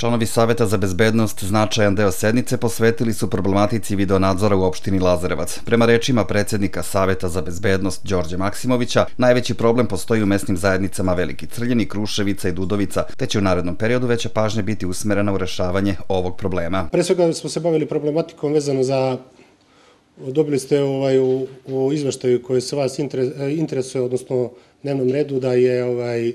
Članovi Saveta za bezbednost značajan deo sednice posvetili su problematici videonadzora u opštini Lazarevac. Prema rečima predsednika Saveta za bezbednost Đorđe Maksimovića, najveći problem postoji u mesnim zajednicama Veliki Crljeni, Kruševica i Dudovica, te će u narednom periodu veća pažnja biti usmerena u rešavanje ovog problema. Pre svega smo se bavili problematikom vezano za Dobili ste ovaj, u, u izveštaju koji se vas interesuje, odnosno dnevnom redu, da je ovaj,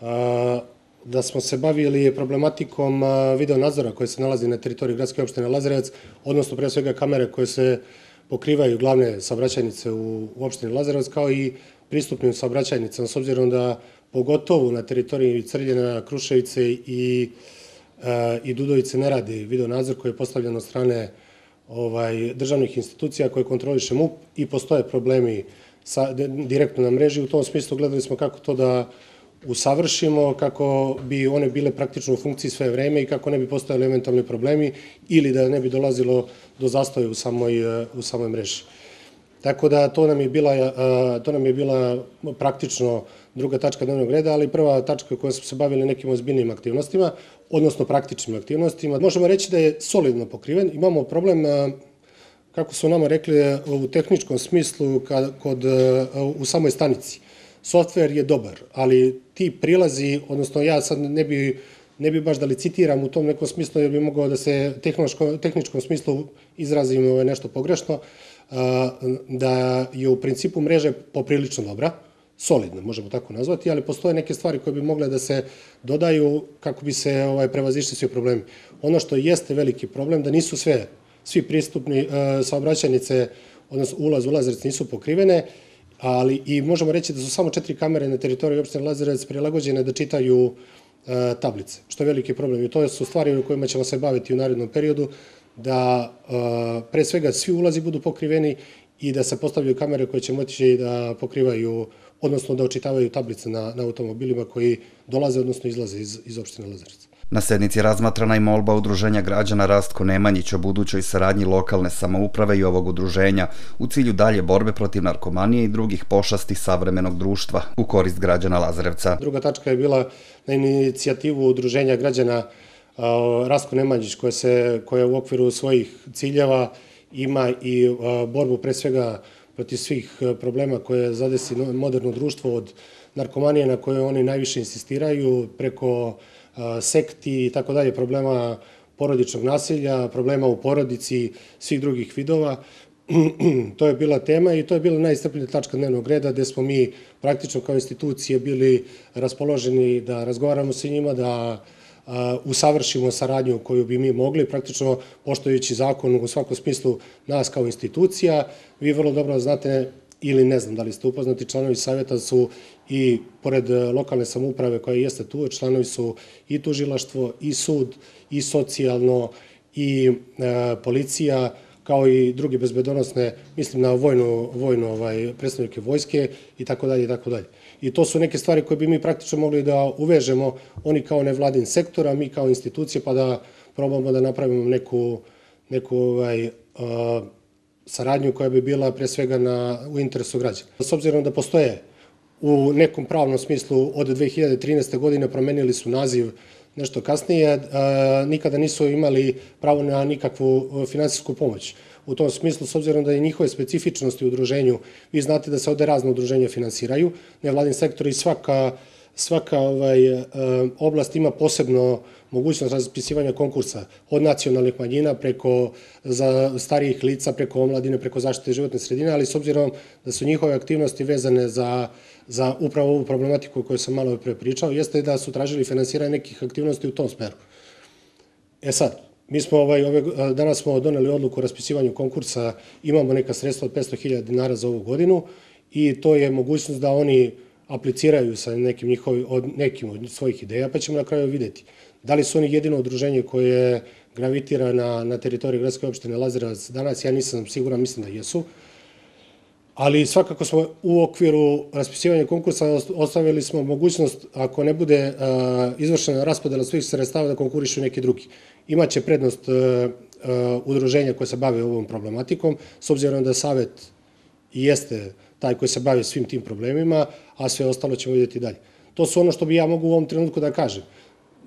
a, da smo se bavili problematikom video nadzora koje se nalazi na teritoriji gradske opštine Lazarevac, odnosno pre svega kamere koje se pokrivaju glavne saobraćajnice u, u opštini Lazarevac, kao i pristupnim saobraćajnicama, s obzirom da pogotovo na teritoriji Crljena, Kruševice i, i Dudovice ne radi video nadzor koji je postavljen od strane ovaj, državnih institucija koje kontroliše MUP i postoje problemi sa, direktno na mreži. U tom smislu gledali smo kako to da usavršimo, kako bi one bile praktično u funkciji sve vreme i kako ne bi postojali eventualni problemi ili da ne bi dolazilo do zastoja u samoj, u samoj mreži. Tako da to nam je bila, to nam je bila praktično druga tačka dnevnog reda, ali prva tačka koja smo se bavili nekim ozbiljnim aktivnostima, odnosno praktičnim aktivnostima. Možemo reći da je solidno pokriven. Imamo problem, kako su nama rekli, u tehničkom smislu kod, u samoj stanici. Softver je dobar, ali ti prilazi, odnosno ja sad ne bi ne bi baš da licitiram u tom nekom smislu, jer bi mogao da se tehničko, tehničkom smislu izrazim ovaj, nešto pogrešno, da je u principu mreže poprilično dobra, solidna, možemo tako nazvati, ali postoje neke stvari koje bi mogle da se dodaju kako bi se ovaj, prevazišli svi problemi. Ono što jeste veliki problem, da nisu sve, svi pristupni saobraćajnice, odnosno ulaz, ulazrec nisu pokrivene, ali i možemo reći da su samo četiri kamere na teritoriji opštine Lazarevac prilagođene da čitaju e, tablice, što je veliki problem. I to su stvari u kojima ćemo se baviti u narednom periodu, da e, pre svega svi ulazi budu pokriveni i da se postavljaju kamere koje će moći da pokrivaju, odnosno da očitavaju tablice na, na automobilima koji dolaze, odnosno izlaze iz, iz opštine Lazarevac. Na sednici razmatrana i molba Udruženja građana Rastko Nemanjić o budućoj saradnji lokalne samouprave i ovog udruženja u cilju dalje borbe protiv narkomanije i drugih pošasti savremenog društva u korist građana Lazarevca. Druga tačka je bila na inicijativu Udruženja građana Rastko Nemanjić koja, se, u okviru svojih ciljeva ima i borbu pre svega protiv svih problema koje zadesi moderno društvo od narkomanije na koje oni najviše insistiraju preko sekti i tako dalje, problema porodičnog nasilja, problema u porodici, svih drugih vidova. to je bila tema i to je bila najstrpljenija tačka dnevnog reda gde smo mi praktično kao institucije bili raspoloženi da razgovaramo sa njima, da usavršimo saradnju koju bi mi mogli, praktično poštojući zakon u svakom smislu nas kao institucija. Vi vrlo dobro znate ili ne znam da li ste upoznati, članovi savjeta su i pored lokalne samuprave koja jeste tu, članovi su i tužilaštvo, i sud, i socijalno, i e, policija, kao i druge bezbedonosne, mislim na vojnu, vojnu ovaj, predstavnike vojske i tako dalje i tako dalje. I to su neke stvari koje bi mi praktično mogli da uvežemo, oni kao nevladin sektor, a mi kao institucije, pa da probamo da napravimo neku, neku ovaj, uh, saradnju koja bi bila pre svega na, u interesu građana. S obzirom da postoje u nekom pravnom smislu od 2013. godine promenili su naziv nešto kasnije, nikada nisu imali pravo na nikakvu finansijsku pomoć. U tom smislu, s obzirom da je njihove specifičnosti u udruženju, vi znate da se ovde razne udruženja finansiraju, nevladin sektor i svaka svaka ovaj, e, oblast ima posebno mogućnost raspisivanja konkursa od nacionalnih manjina preko za starijih lica, preko omladine, preko zaštite životne sredine, ali s obzirom da su njihove aktivnosti vezane za, za upravo ovu problematiku koju sam malo pre pričao, jeste da su tražili finansiranje nekih aktivnosti u tom smeru. E sad, mi smo ovaj, ove, danas smo doneli odluku o raspisivanju konkursa, imamo neka sredstva od 500.000 dinara za ovu godinu i to je mogućnost da oni apliciraju sa nekim, njihovi, od, nekim od svojih ideja, pa ćemo na kraju videti. Da li su oni jedino udruženje koje gravitira na, na teritoriji gradske opštine Lazarevac danas, ja nisam siguran, mislim da jesu, ali svakako smo u okviru raspisivanja konkursa ostavili smo mogućnost, ako ne bude a, izvršena raspodela svih sredstava, da konkurišu neki drugi. Imaće prednost a, a, udruženja koje se bave ovom problematikom, s obzirom da Savet jeste taj koji se bavi svim tim problemima, a sve ostalo ćemo vidjeti dalje. To su ono što bi ja mogu u ovom trenutku da kažem.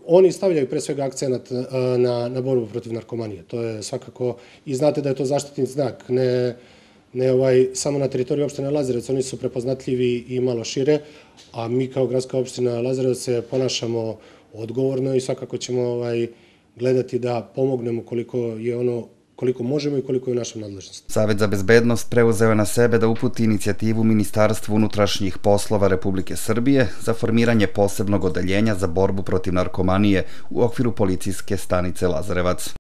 oni stavljaju pre svega akcenat na, na borbu protiv narkomanije. To je svakako, i znate da je to zaštitni znak, ne, ne ovaj, samo na teritoriji opštine Lazarevac, oni su prepoznatljivi i malo šire, a mi kao gradska opština Lazarevac se ponašamo odgovorno i svakako ćemo ovaj, gledati da pomognemo koliko je ono koliko možemo i koliko je u našoj nadležnosti. Savet za bezbednost preuzeo je na sebe da uputi inicijativu Ministarstvu unutrašnjih poslova Republike Srbije za formiranje posebnog odeljenja za borbu protiv narkomanije u okviru policijske stanice Lazarevac.